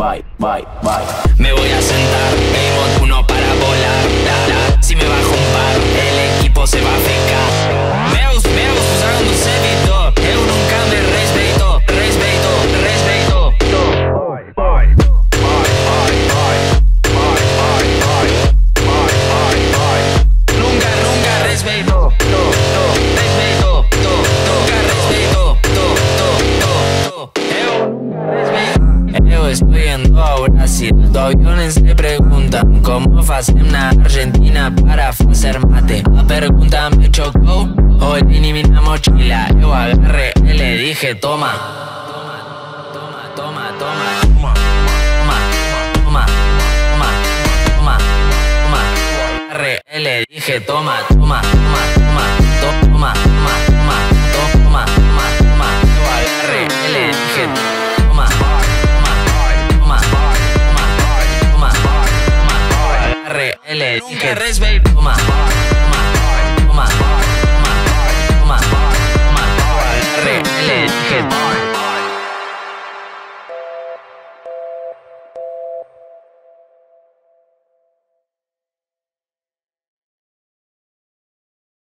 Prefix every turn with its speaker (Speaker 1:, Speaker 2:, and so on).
Speaker 1: bye, bye, bye. Me voy a sentar, me unos estoy yendo a Brasil. Los aviones se preguntan cómo facen a Argentina para hacer mate. La pregunta me chocó, hoy ni mi mochila. Yo agarré le dije, toma, toma, toma, toma. toma. Toma, toma, toma, toma, toma, toma, toma, agarre, le dije toma, toma, Nunca res. Toma, toma, toma.